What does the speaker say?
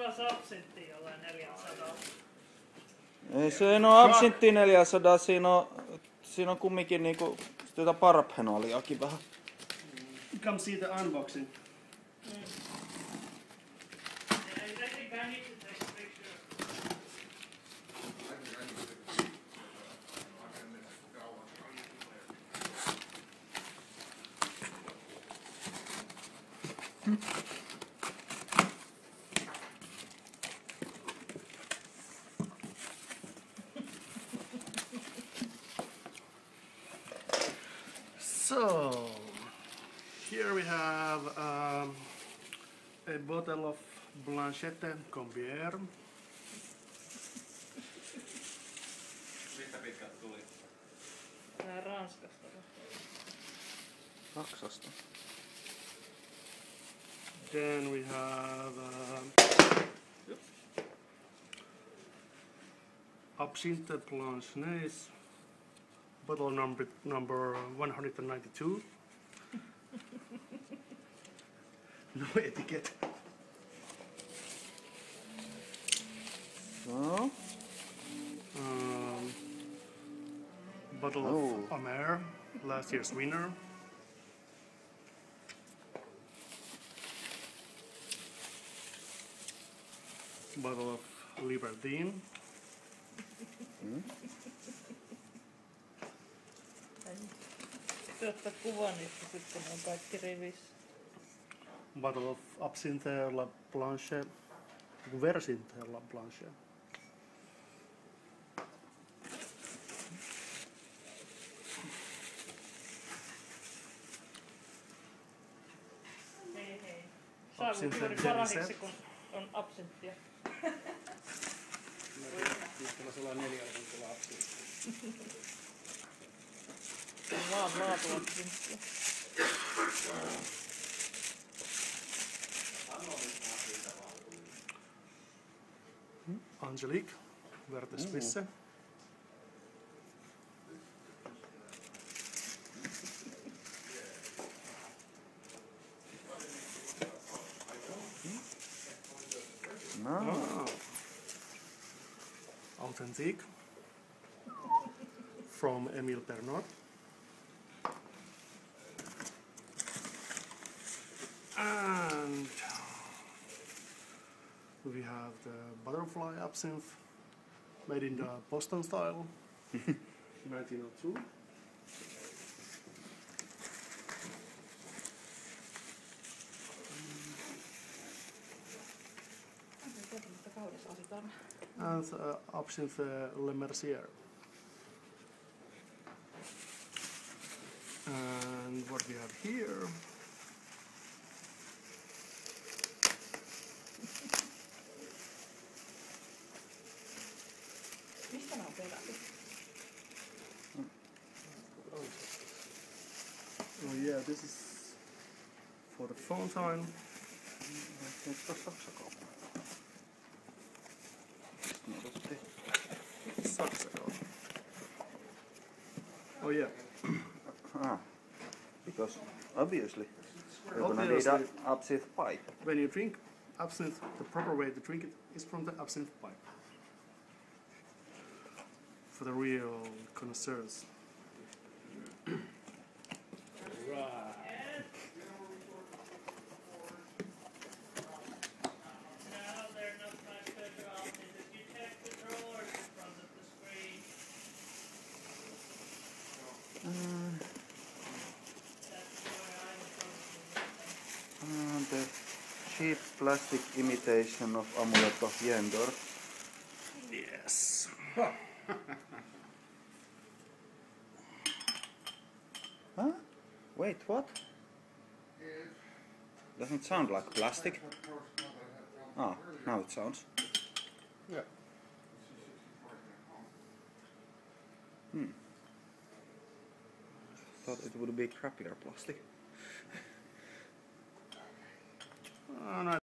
Milloin se absintti jollain 400? Ei se ei ole absintti 400, siinä on, siinä on kumminkin niinku sitä paraphenoliakin vähän. Come see the unboxing. I think So, here we have um, a bottle of Blanchette Combier. Mistä pitkät tuli? Tää Ranskasta. Saksasta. Then we have um, Absinthe Blanche bottle number number 192. no etiquette. No. Um, bottle Oh. of Amer, last year's winner. Bottle of Liberdine. Sitten ottaa kuvan niistä sitten on kaikki rivissä. Bottle of Absinthe La Blanche. Versinthe La Blanche. Hei hei. Saavut juuri parahiksi, kun on absinttia. Se on bla Angelique, wer das oh. mhm. wissen? Ah. Ja. Authentic from Emil Bernard. And we have the butterfly absinthe made in the Boston style. 1902. And uh, absinthe Le Mercier. And what we have here Mistä ne on peräti? Oh yeah, this is for the fountain. Eikö tuossa Saksakauppa? No, otettiin. Saksakauppa. Oh yeah. Ah. Because obviously we're gonna need absinthe pipe. When you drink absinthe, the proper way to drink it is from the absinthe pipe. For the real connoisseurs. No, they're not my special outfit. If you check the drawers in front of the screen. That's where I'm from. Uh, the cheap plastic imitation of amulet of Yendor. Yes. Wait, what? Doesn't sound like plastic. Ah, now it sounds. Yeah. Hmm. Thought it would be crappier plastic. Uh, no,